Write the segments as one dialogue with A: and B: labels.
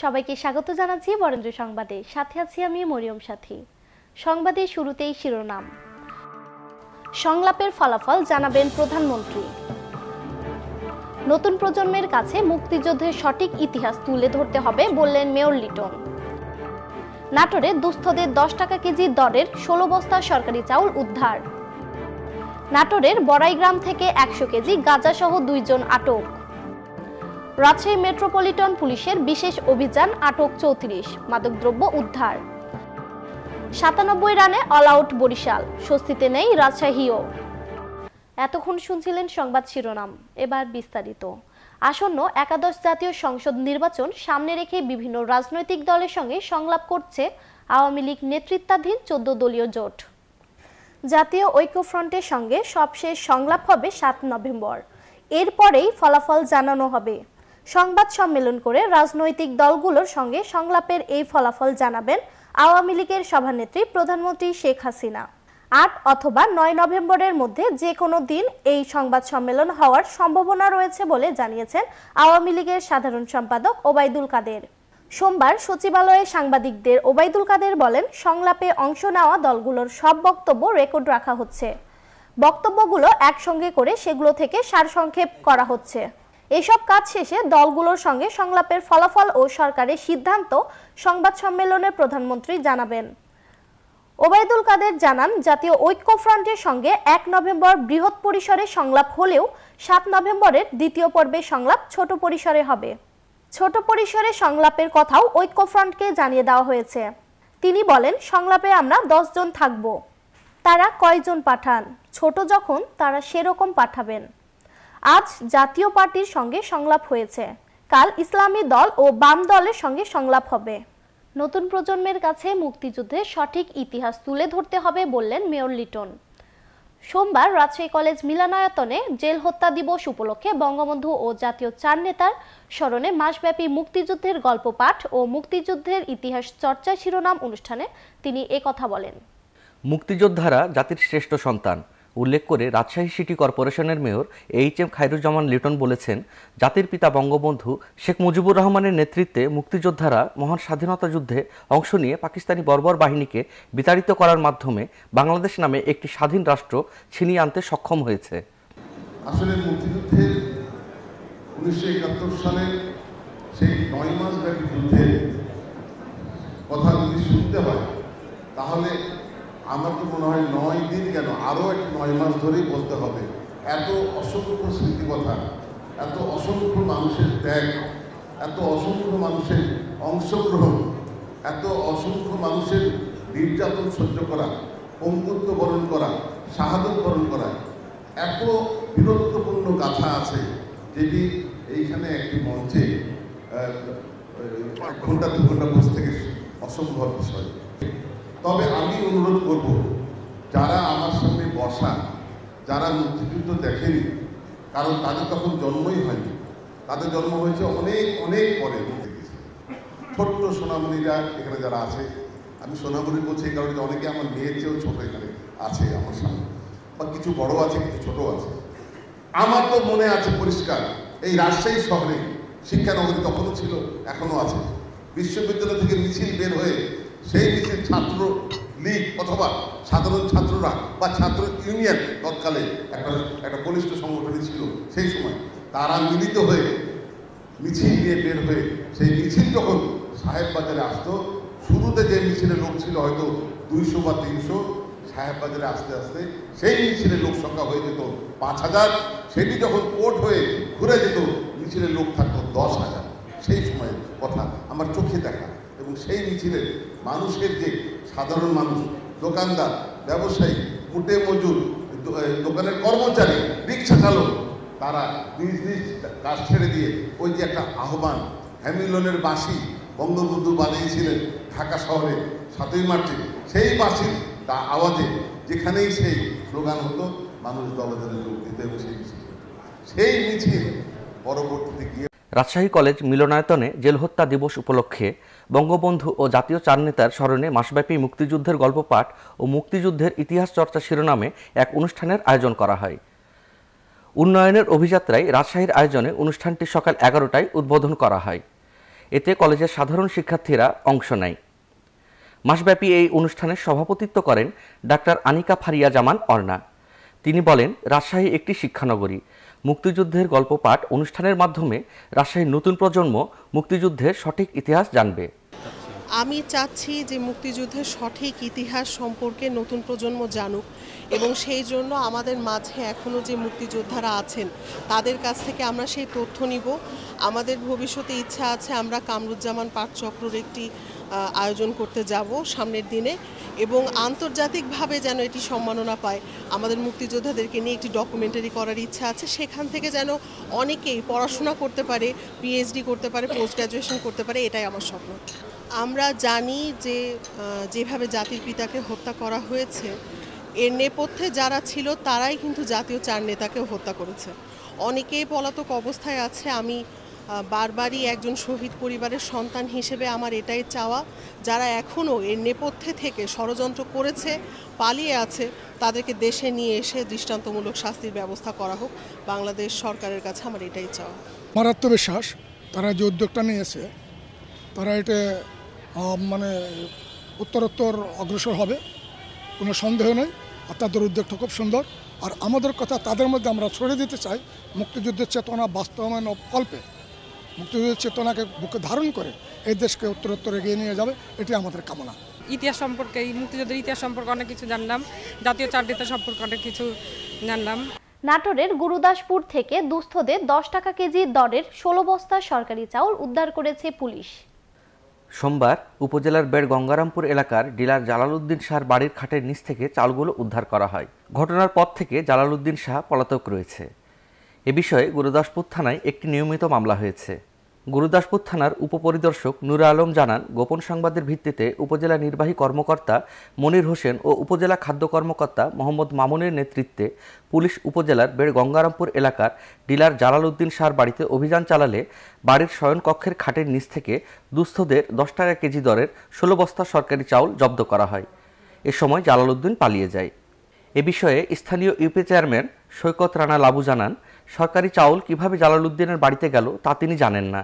A: সবাইকে স্বাগত জানাচ্ছি বরেন্দ্র সংবাদে। সাথে আছি আমি মরিয়ম সাথী। সংবাদের শুরুতেই শিরোনাম। সংলাপের ফলাফল জানাবেন প্রধানমন্ত্রী। নতুন প্রজন্মের কাছে মুক্তিযুদ্ধের সঠিক ইতিহাস তুলে ধরতে হবে বললেন মেয়র লিটন। নাটোরে দুস্থদের দশ টাকা কেজি দরের ষোলো বস্তা সরকারি চাউল উদ্ধার। নাটোরের বড়াইগ্রাম থেকে একশো কেজি গাঁজাসহ দুইজন আটক। রাজশাহী মেট্রোপলিটন পুলিশের বিশেষ অভিযান আটক চৌত্রিশ, মাদকদ্রব্য উদ্ধার। সাতানব্বই রানে অল আউট বরিশাল, স্বস্তিতে নেই রাজশাহীও। এতক্ষণ শুনছিলেন সংবাদ শিরোনাম, এবার বিস্তারিত। আসন্ন একাদশ জাতীয় সংসদ নির্বাচন সামনে রেখে বিভিন্ন রাজনৈতিক দলের সঙ্গে সংলাপ করছে আওয়ামী লীগ নেতৃত্বাধীন চোদ্দ দলীয় জোট। জাতীয় ঐক্যফ্রন্টের সঙ্গে সবশেষ সংলাপ হবে সাত নভেম্বর। এরপরেই ফলাফল জানানো হবে। সংবাদ সম্মেলন করে রাজনৈতিক দলগুলোর সঙ্গে সংলাপের এই ফলাফল জানাবেন আওয়ামী লীগের সভানেত্রী প্রধানমন্ত্রী শেখ হাসিনা। আট অথবা নয় নভেম্বরের মধ্যে যে কোনো দিন এই সংবাদ সম্মেলন হওয়ার সম্ভাবনা রয়েছে বলে জানিয়েছেন আওয়ামী লীগের সাধারণ সম্পাদক ওবায়দুল কাদের। সোমবার সচিবালয়ে সাংবাদিকদের ওবায়দুল কাদের বলেন, সংলাপে অংশ নেওয়া দলগুলোর সব বক্তব্য রেকর্ড রাখা হচ্ছে। বক্তব্যগুলো একসঙ্গে করে সেগুলো থেকে সারসংক্ষেপ করা হচ্ছে। এসব কাজ শেষে দলগুলোর সঙ্গে সংলাপের ফলাফল ও সরকারের সিদ্ধান্ত সংবাদ সম্মেলনে প্রধানমন্ত্রী জানাবেন। ওবায়দুল কাদের জানান, জাতীয় ঐক্য ফ্রন্টের সঙ্গে এক নভেম্বর বৃহৎ পরিসরে সংলাপ হলেও সাত নভেম্বরের দ্বিতীয় পর্বে সংলাপ ছোট পরিসরে হবে। ছোট পরিসরে সংলাপের কথাও ঐক্যফ্রন্টকে জানিয়ে দেওয়া হয়েছে। তিনি বলেন, সংলাপে আমরা জন থাকব। তারা কয়জন পাঠান? ছোট যখন, তারা সেরকম পাঠাবেন। আজ জাতীয় পার্টির সঙ্গে সংলাপ হয়েছে। কাল ইসলামী দল ও বাম দলের সঙ্গে সংলাপ হবে। নতুন প্রজন্মের কাছে মুক্তিযুদ্ধের সঠিক ইতিহাস তুলে ধরতে হবে বললেন মেয়র লিটন। সোমবার রাজশাহী কলেজ মিলনায়তনে জেল হত্যা দিবস উপলক্ষে বঙ্গবন্ধু ও জাতীয় চার নেতার স্মরণে মাসব্যাপী মুক্তিযুদ্ধের গল্প পাঠ ও মুক্তিযুদ্ধের ইতিহাস চর্চা শিরোনাম অনুষ্ঠানে তিনি কথা বলেন।
B: মুক্তিযোদ্ধারা জাতির শ্রেষ্ঠ সন্তান। উল্লেখ করে রাজশাহী সিটি কর্পোরেশনের mayor H M Khairuzzaman Liton বলেছেন, জাতির পিতা বঙ্গবন্ধু শেখ মুজিবুর রহমানের নেতৃত্বে মুক্তিযোদ্ধারা মহান স্বাধীনতা যুদ্ধে অংশ নিয়ে পাকিস্তানি বর্বর বাহিনীকে বিতাড়িত করার মাধ্যমে বাংলাদেশ নামে একটি স্বাধীন রাষ্ট্র ছিনিয়ে আনতে সক্ষম হয়েছে।
C: আসলে উনিশশো একাত্তর সালের সেই নয় মাস ব্যাপী কথা যদি শুনতে হয়, তাহলে আমার তো মনে হয় নয় দিন কেন? আরও এক নয় মাস ধরেই বলতে হবে, এত অসংখ্য স্মৃতিকথা, এত অসংখ্য মানুষের ত্যাগ, এত অসংখ্য মানুষের অংশগ্রহণ, এত অসংখ্য মানুষের নির্যাতন সহ্য করা, পঙ্গুত্ব বরণ করা, শাহাদত বরণ করা, এত বীরত্বপূর্ণ গাথা আছে যেটি এইখানে একটি মঞ্চে এক ঘণ্টা দু ঘণ্টা বসে থেকে অসম্ভব বিষয়। তবে আমি অনুরোধ করব, যারা আমার সামনে বসা, যারা মুক্তিযুদ্ধ দেখেনি, কারণ তাদের তখন জন্মই হয়নি। তাদের জন্ম হয়েছে অনেক অনেক পরে মুক্তি ছোট্ট সোনামণিরা এখানে যারা আছে, আমি সোনামণি বলছি এই কারণে অনেকে আমার মেয়ের চেয়েও ছোট এখানে আছে আমার সামনে। বা কিছু বড় আছে, কিছু ছোট আছে। আমার তো মনে আছে পরিষ্কার, এই রাজশাহী শহরে শিক্ষানগরী তখনও ছিল, এখনও আছে। বিশ্ববিদ্যালয় থেকে মিছিল বের হয়ে সেই মিছিল ছাত্র লীগ অথবা সাধারণ ছাত্ররা বা ছাত্র ইউনিয়ন তৎকালে একটা একটা বলিষ্ঠ সংগঠনই ছিল সেই সময়, তারা মিলিত হয়ে, মিছিল নিয়ে বের হয়ে সেই মিছিল যখন সাহেব বাজারে আসতো, শুরুতে যে মিছিলের লোক ছিল হয়তো দুইশো বা তিনশো, সাহেব বাজারে আসতে আসতে সেই মিছিলের লোক সংখ্যা হয়ে যেত পাঁচ হাজার, সেটি যখন কোর্ট হয়ে ঘুরে যেত, মিছিলের লোক থাকতো দশ হাজার। সেই সময়ের কথা আমার চোখে দেখা। এবং সেই মিছিলে মানুষের যে সাধারণ মানুষ, দোকানদার, ব্যবসায়ী, মুটে মজুর দোকানের কর্মচারী রিক্সা চালক তারা নিজ নিজ কাজ ছেড়ে দিয়ে ওই যে একটা আহ্বান হ্যামিলনের বাসি বঙ্গবন্ধু বানিয়েছিলেন ঢাকা শহরে সাতই মার্চে। সেই বাসির তা আওয়াজে যেখানেই সেই স্লোগান হতো, মানুষ দলে দলে যোগ দিতে এবং সেই মিছিল। সেই মিছিল পরবর্তীতে গিয়ে
B: রাজশাহী কলেজ মিলনায়তনে জেল হত্যা দিবস উপলক্ষে বঙ্গবন্ধু ও জাতীয় চার নেতার স্মরণে মাসব্যাপী মুক্তিযুদ্ধের গল্প পাঠ ও মুক্তিযুদ্ধের ইতিহাস চর্চা শিরোনামে এক অনুষ্ঠানের আয়োজন করা হয়। উন্নয়নের অভিযাত্রায় রাজশাহীর আয়োজনে অনুষ্ঠানটি সকাল এগারোটায় উদ্বোধন করা হয়। এতে কলেজের সাধারণ শিক্ষার্থীরা অংশ নেয়। মাসব্যাপী এই অনুষ্ঠানের সভাপতিত্ব করেন ডাক্তার আনিকা ফারিয়া জামান অর্ণা। তিনি বলেন, রাজশাহী একটি শিক্ষানগরী। মুক্তিযুদ্ধের গল্প পাঠ অনুষ্ঠানের মাধ্যমে রাজশাহীর নতুন প্রজন্ম মুক্তিযুদ্ধের সঠিক ইতিহাস জানবে।
D: আমি চাচ্ছি যে মুক্তিযুদ্ধের সঠিক ইতিহাস সম্পর্কে নতুন প্রজন্ম জানুক এবং সেই জন্য আমাদের মাঝে এখনও যে মুক্তিযোদ্ধারা আছেন, তাদের কাছ থেকে আমরা সেই তথ্য নিব। আমাদের ভবিষ্যতে ইচ্ছা আছে আমরা কামরুজ্জামান পাঠচক্রর একটি আয়োজন করতে যাব সামনের দিনে এবং আন্তর্জাতিকভাবে যেন এটি সম্মাননা পায়। আমাদের মুক্তিযোদ্ধাদেরকে নিয়ে একটি ডকুমেন্টারি করার ইচ্ছা আছে। সেখান থেকে যেন অনেকেই পড়াশোনা করতে পারে পিএইচডি করতে পারে পোস্ট গ্র্যাজুয়েশন করতে পারে, এটাই আমার স্বপ্ন। আমরা জানি যে যেভাবে জাতির পিতাকে হত্যা করা হয়েছে, এর নেপথ্যে যারা ছিল তারাই কিন্তু জাতীয় চার নেতাকেও হত্যা করেছে। অনেকেই পলাতক অবস্থায় আছে। আমি বারবারই একজন শহীদ পরিবারের সন্তান হিসেবে আমার এটাই চাওয়া, যারা এখনও এর নেপথ্যে থেকে ষড়যন্ত্র করেছে, পালিয়ে আছে, তাদেরকে দেশে নিয়ে এসে দৃষ্টান্তমূলক শাস্তির ব্যবস্থা করা হোক। বাংলাদেশ সরকারের কাছে আমার এটাই চাওয়া।
E: আমার আত্মবিশ্বাস তারা যে উদ্যোগটা নিয়েছে, তারা এটা মানে উত্তরোত্তর অগ্রসর হবে কোনো সন্দেহ নেই। আর তাদের উদ্যোগটা খুব সুন্দর। আর আমাদের কথা তাদের মধ্যে আমরা ছড়িয়ে দিতে চাই। মুক্তিযুদ্ধের চেতনা বাস্তবায়ন কল্পে মুক্তিযুদ্ধের চেতনাকে বুকে ধারণ করে এই দেশকে উত্তরোত্তর এগিয়ে নিয়ে যাবে এটি আমাদের কামনা।
F: ইতিহাস সম্পর্কে এই মুক্তিযুদ্ধের ইতিহাস সম্পর্কে অনেক কিছু জানলাম। জাতীয় চার নেতা সম্পর্কে অনেক কিছু জানলাম।
A: নাটোরের গুরুদাসপুর থেকে দুস্থদের দশ টাকা কেজি দরের ষোলো বস্তা সরকারি চাউল উদ্ধার করেছে পুলিশ।
B: সোমবার উপজেলার বেড় গঙ্গারামপুর এলাকার ডিলার জালালউদ্দিন শাহর বাড়ির খাটের নিচ থেকে চালগুলো উদ্ধার করা হয়। ঘটনার পর থেকে জালালউদ্দিন শাহ পলাতক রয়েছে। এ বিষয়ে গুরুদাসপুর থানায় একটি নিয়মিত মামলা হয়েছে। গুরুদাসপুর থানার উপপরিদর্শক নুর আলম জানান, গোপন সংবাদের ভিত্তিতে উপজেলা নির্বাহী কর্মকর্তা মনির হোসেন ও উপজেলা খাদ্য কর্মকর্তা মোহাম্মদ মামুনের নেতৃত্বে পুলিশ উপজেলার বেড় গঙ্গারামপুর এলাকার ডিলার জালালউদ্দিন শাহর বাড়িতে অভিযান চালালে বাড়ির শয়নকক্ষের খাটের নিচ থেকে দুস্থদের দশ টাকা কেজি দরের ষোলো বস্তা সরকারি চাউল জব্দ করা হয়। এ সময় জালালউদ্দিন পালিয়ে যায়। এ বিষয়ে স্থানীয় ইউপি চেয়ারম্যান সৈকত রানা লাবু জানান, সরকারি চাউল কীভাবে জালালউদ্দিনের বাড়িতে গেল তা তিনি জানেন না।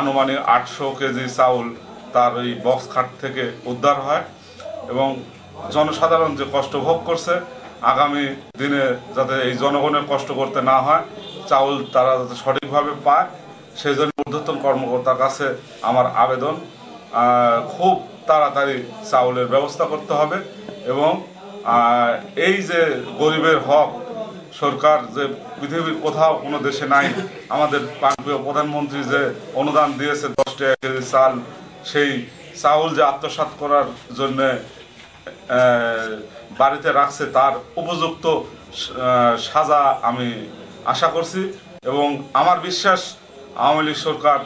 G: আনুমানিক আটশো কেজি চাউল তার ওই বক্স খাট থেকে উদ্ধার হয় এবং জনসাধারণ যে কষ্ট ভোগ করছে, আগামী দিনে যাতে এই জনগণের কষ্ট করতে না হয়, চাউল তারা যাতে সঠিকভাবে পায় সেই জন্য ঊর্ধ্বতন কর্মকর্তার কাছে আমার আবেদন খুব তাড়াতাড়ি চাউলের ব্যবস্থা করতে হবে এবং এই যে গরিবের হক সরকার যে পৃথিবীর কোথাও কোনো দেশে নাই, আমাদের প্রাণপ্রিয় প্রধানমন্ত্রী যে অনুদান দিয়েছে দশ টাকা কেজি চাল, সেই চাউল যে আত্মসাৎ করার জন্য বাড়িতে রাখছে, তার উপযুক্ত সাজা আমি আশা করছি। এবং আমার বিশ্বাস, আওয়ামী লীগ সরকার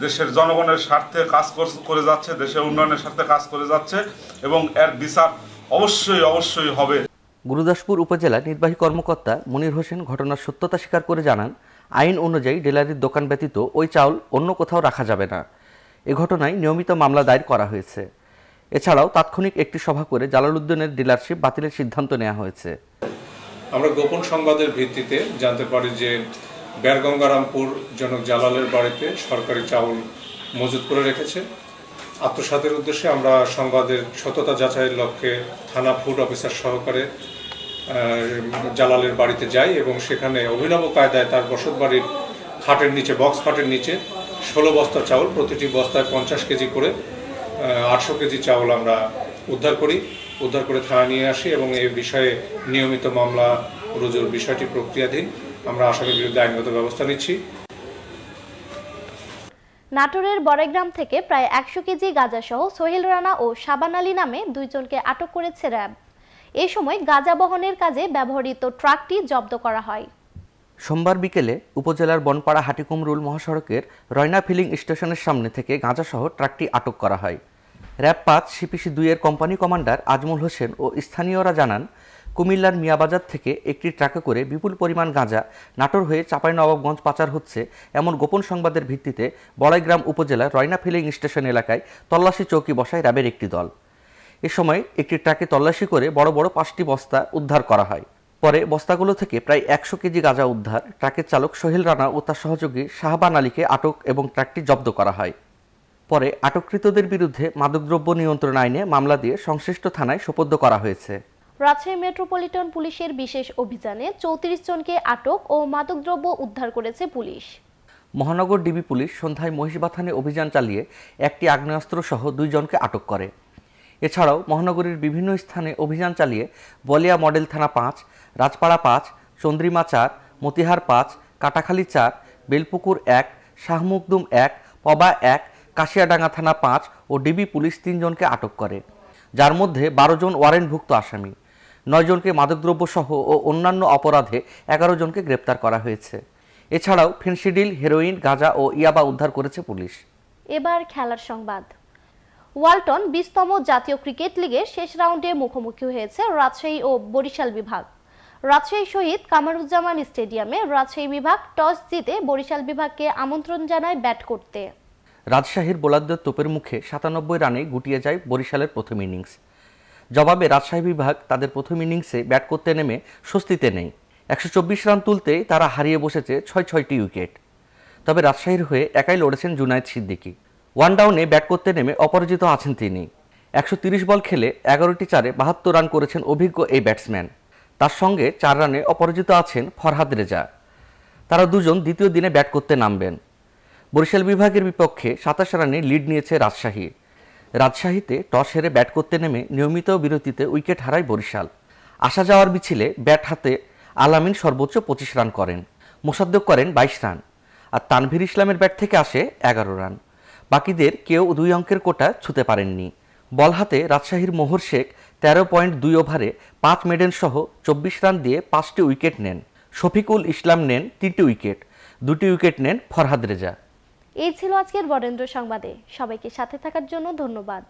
G: দেশের জনগণের স্বার্থে কাজ কর- করে যাচ্ছে, দেশের উন্নয়নের স্বার্থে কাজ করে যাচ্ছে, এবং এর বিচার অবশ্যই অবশ্যই হবে।
B: গুরুদাসপুর উপজেলা নির্বাহী কর্মকর্তা মনির হোসেন ঘটনার সত্যতা স্বীকার করে জানান, আইন অনুযায়ী ডিলারির দোকান ব্যতীত ওই চাউল অন্য কোথাও রাখা যাবে না। এ ঘটনায় নিয়মিত মামলা দায়ের করা হয়েছে। এছাড়াও তাৎক্ষণিক একটি সভা করে জালালউদ্দিনের ডিলারশিপ বাতিলের সিদ্ধান্ত নেওয়া হয়েছে।
H: আমরা গোপন সংবাদের ভিত্তিতে জানতে পারি যে বেরগঙ্গারামপুর জনক জালালের বাড়িতে সরকারি চাউল মজুত করে রেখেছে। আত্মসাতের উদ্দেশ্যে আমরা সংবাদের সততা যাচাইয়ের লক্ষ্যে থানা ফুড অফিসার সহকারে জালালের বাড়িতে যাই এবং সেখানে অভিনব কায়দায় তার বসত বাড়ির খাটের নিচে, বক্স খাটের নিচে ষোলো বস্তা চাউল, প্রতিটি বস্তায় পঞ্চাশ কেজি করে আটশো কেজি চাউল আমরা উদ্ধার করি। উদ্ধার করে থানা নিয়ে আসি এবং এই বিষয়ে নিয়মিত মামলা রুজুর বিষয়টি প্রক্রিয়াধীন। আমরা আসামির বিরুদ্ধে আইনগত ব্যবস্থা নিচ্ছি।
A: নাটোরের বড়াইগ্রাম থেকে প্রায় একশো কেজি গাঁজাসহ সোহেল রানা ও শাবান আলী নামে দুইজনকে আটক করেছে র্যাব। এ সময় গাঁজা বহনের কাজে ব্যবহৃত ট্রাকটি জব্দ করা হয়।
B: সোমবার বিকেলে উপজেলার বনপাড়া হাটিকুমরুল মহাসড়কের রয়না ফিলিং স্টেশনের সামনে থেকে গাঁজাসহ ট্রাকটি আটক করা হয়। র্যাব পাঁচ, সিপিসি দুইয়ের কোম্পানি কমান্ডার আজমল হোসেন ও স্থানীয়রা জানান, কুমিল্লার মিয়াবাজার থেকে একটি ট্রাকে করে বিপুল পরিমাণ গাঁজা, নাটোর হয়ে চাঁপাইনবাবগঞ্জ পাচার হচ্ছে এমন গোপন সংবাদের ভিত্তিতে বড়াইগ্রাম উপজেলার রয়না ফিলিং স্টেশন এলাকায় তল্লাশি চৌকি বসায় র্যাবের একটি দল। এ সময় একটি ট্রাকে তল্লাশি করে বড় বড় পাঁচটি বস্তা উদ্ধার করা হয়। পরে বস্তাগুলো থেকে প্রায় একশো কেজি গাঁজা উদ্ধার ট্রাকের চালক সোহেল রানা ও তার সহযোগী শাহবান আলীকে আটক এবং ট্রাকটি জব্দ করা হয়। পরে আটককৃতদের বিরুদ্ধে মাদকদ্রব্য নিয়ন্ত্রণ আইনে মামলা দিয়ে সংশ্লিষ্ট থানায় সোপর্দ করা হয়েছে।
A: রাজশাহী মেট্রোপলিটন পুলিশের বিশেষ অভিযানে চৌত্রিশ জনকে আটক ও মাদকদ্রব্য উদ্ধার করেছে পুলিশ।
B: মহানগর ডিবি পুলিশ সন্ধ্যায় মহিষবাথানে অভিযান চালিয়ে একটি আগ্নেয়াস্ত্র সহ দুইজনকে আটক করে। এছাড়াও মহানগরীর বিভিন্ন স্থানে অভিযান চালিয়ে বলিয়া মডেল থানা পাঁচ, রাজপাড়া পাঁচ, চন্দ্রিমা চার, মতিহার পাঁচ, কাটাখালী চার, বেলপুকুর এক, শাহমুকদুম এক, পবা এক, কাশিয়াডাঙ্গা থানা পাঁচ ও ডিবি পুলিশ তিনজনকে আটক করে। যার মধ্যে বারো জন ওয়ারেন্টভুক্ত আসামি, নয় জনকে মাদকদ্রব্য ও অন্যান্য অপরাধে এগারো জনকে গ্রেপ্তার করা হয়েছে। এছাড়াও ফেন্সিডিল, হেরোইন, গাঁজা ও ইয়াবা উদ্ধার করেছে পুলিশ।
A: এবার খেলার সংবাদ। ওয়ালটন বিশতম জাতীয় ক্রিকেট লিগের শেষ রাউন্ডে মুখোমুখি হয়েছে রাজশাহী ও বরিশাল বিভাগ। রাজশাহী শহীদ কামারুজ্জামান স্টেডিয়ামে রাজশাহী বিভাগ টস জিতে বরিশাল বিভাগকে আমন্ত্রণ জানায় ব্যাট করতে।
B: রাজশাহীর বোলারদের তোপের মুখে সাতানব্বই রানে গুটিয়ে যায় বরিশালের প্রথম ইনিংস। জবাবে রাজশাহী বিভাগ তাদের প্রথম ইনিংসে ব্যাট করতে নেমে স্বস্তিতে নেই। একশো চব্বিশ রান তুলতেই তারা হারিয়ে বসেছে ছয় ছয়টি উইকেট। তবে রাজশাহীর হয়ে একাই লড়েছেন জুনায়েদ সিদ্দিকী। ওয়ান ডাউনে ব্যাট করতে নেমে অপরাজিত আছেন তিনি। একশো বল খেলে এগারোটি চারে বাহাত্তর রান করেছেন অভিজ্ঞ এই ব্যাটসম্যান। তার সঙ্গে চার রানে অপরাজিত আছেন ফরহাদ রেজা। তারা দুজন দ্বিতীয় দিনে ব্যাট করতে নামবেন। বরিশাল বিভাগের বিপক্ষে সাতাশ রানে লিড নিয়েছে রাজশাহী। রাজশাহীতে টস হেরে ব্যাট করতে নেমে নিয়মিত বিরতিতে উইকেট হারায় বরিশাল। আসা যাওয়ার মিছিলে ব্যাট হাতে আলামিন সর্বোচ্চ পঁচিশ রান করেন। মোসাদ্দেক করেন বাইশ রান। আর তানভীর ইসলামের ব্যাট থেকে আসে এগারো রান। বাকিদের কেউ দুই অঙ্কের কোটা ছুতে পারেননি। বল হাতে রাজশাহীর মোহর শেখ তেরো পয়েন্ট দুই ওভারে পাঁচ মেডেন সহ চব্বিশ রান দিয়ে পাঁচটি উইকেট নেন। শফিকুল ইসলাম নেন তিনটি উইকেট, দুটি উইকেট নেন ফরহাদ রেজা।
A: এই ছিল আজকের বরেন্দ্র সংবাদে। সবাইকে সাথে থাকার জন্য ধন্যবাদ।